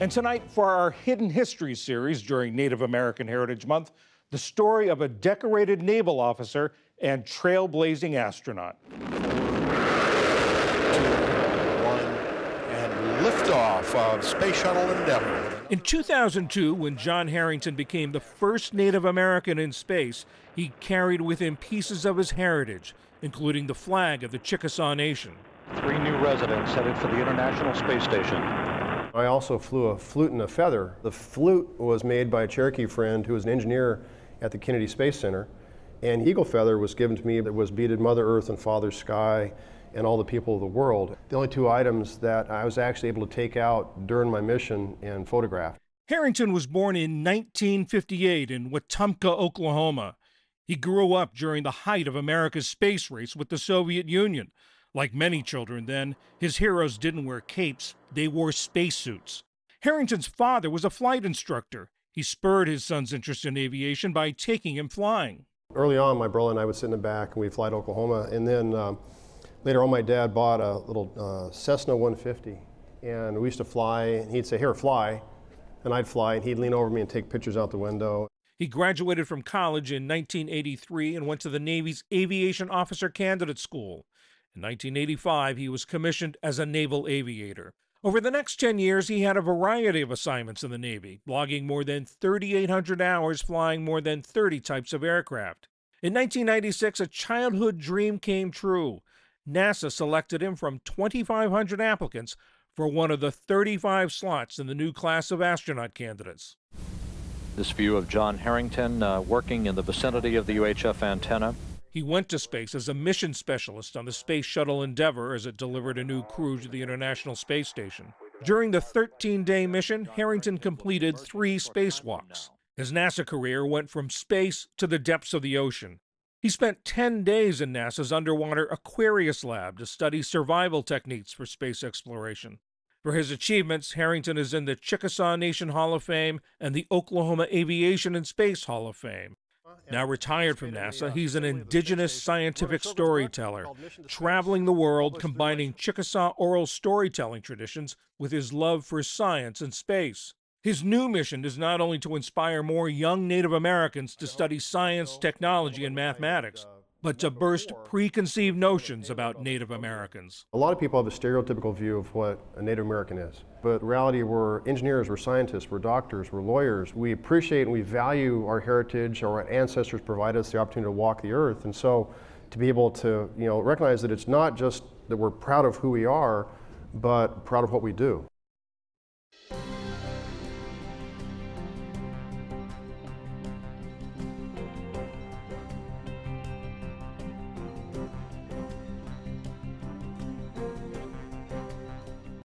And tonight, for our Hidden History series during Native American Heritage Month, the story of a decorated naval officer and trailblazing astronaut. and liftoff of Space Shuttle Endeavour. In 2002, when John Herrington became the first Native American in space, he carried with him pieces of his heritage, including the flag of the Chickasaw Nation. Three new residents headed for the International Space Station. I also flew a flute and a feather. The flute was made by a Cherokee friend who was an engineer at the Kennedy Space Center. And Eagle Feather was given to me that was beaded Mother Earth and Father Sky and all the people of the world. The only two items that I was actually able to take out during my mission and photograph. Herrington was born in 1958 in Wetumka, Oklahoma. He grew up during the height of America's space race with the Soviet Union. Like many children then, his heroes didn't wear capes, they wore spacesuits. Herrington's father was a flight instructor. He spurred his son's interest in aviation by taking him flying. Early on, my brother and I would sit in the back and we'd fly to Oklahoma. And then um, later on, my dad bought a little uh, Cessna 150. And we used to fly, and he'd say, Here, fly. And I'd fly, and he'd lean over me and take pictures out the window. He graduated from college in 1983 and went to the Navy's Aviation Officer Candidate School. In 1985, he was commissioned as a naval aviator. Over the next 10 years, he had a variety of assignments in the Navy, logging more than 3,800 hours flying more than 30 types of aircraft. In 1996, a childhood dream came true. NASA selected him from 2,500 applicants for one of the 35 slots in the new class of astronaut candidates. This view of John Herrington uh, working in the vicinity of the UHF antenna. He went to space as a mission specialist on the Space Shuttle Endeavour as it delivered a new crew to the International Space Station. During the 13 day mission, Herrington completed three spacewalks. His NASA career went from space to the depths of the ocean. He spent 10 days in NASA's underwater Aquarius lab to study survival techniques for space exploration. For his achievements, Herrington is in the Chickasaw Nation Hall of Fame and the Oklahoma Aviation and Space Hall of Fame. Now retired from NASA, he's an indigenous scientific storyteller, traveling the world combining Chickasaw oral storytelling traditions with his love for science and space. His new mission is not only to inspire more young Native Americans to study science, technology, and mathematics, but to burst preconceived notions about Native Americans. A lot of people have a stereotypical view of what a Native American is. But in reality, we're engineers, we're scientists, we're doctors, we're lawyers. We appreciate and we value our heritage, our ancestors provide us the opportunity to walk the earth. And so to be able to you know, recognize that it's not just that we're proud of who we are, but proud of what we do.